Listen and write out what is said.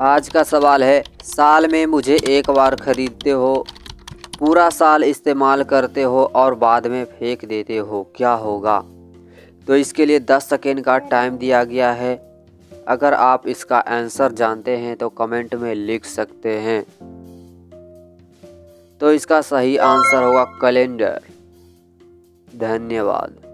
आज का सवाल है, साल में मुझे एक बार ख़रीदते हो, पूरा साल इस्तेमाल करते हो और बाद में फेंक देते हो, क्या होगा? तो इसके लिए 10 सेकेंड का टाइम दिया गया है। अगर आप इसका आंसर जानते हैं तो कमेंट में लिख सकते हैं। तो इसका सही आंसर होगा कैलेंडर। धन्यवाद।